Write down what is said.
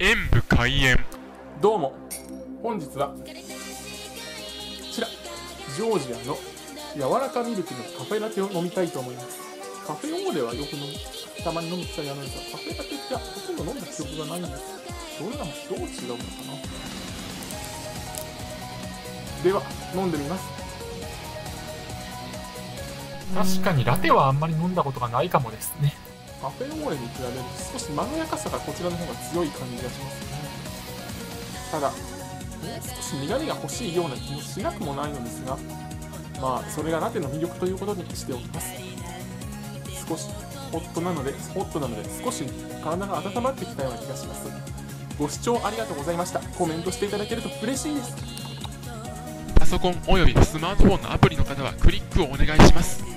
演武開演。どうも。本日はこちらジョージアの柔らかミルクのカフェラテを飲みたいと思います。カフェオーレはよく飲む。たまに飲む機会あるんですがカフェラテってほとんど飲んだ記憶がないんです。どれなのどう違うのかな。では飲んでみます。確かにラテはあんまり飲んだことがないかもですね。カフェオーレに比べると少しまろやかさがこちらの方が強い感じがしますね。ただもう少し苦みが欲しいような気もしなくもないのですがまあそれがラテの魅力ということにしておきます。少しホットなのでホットなので少し体が温まってきたような気がします。ご視聴ありがとうございました。コメントしていただけると嬉しいです。パソコンおよびスマートフォンのアプリの方はクリックをお願いします。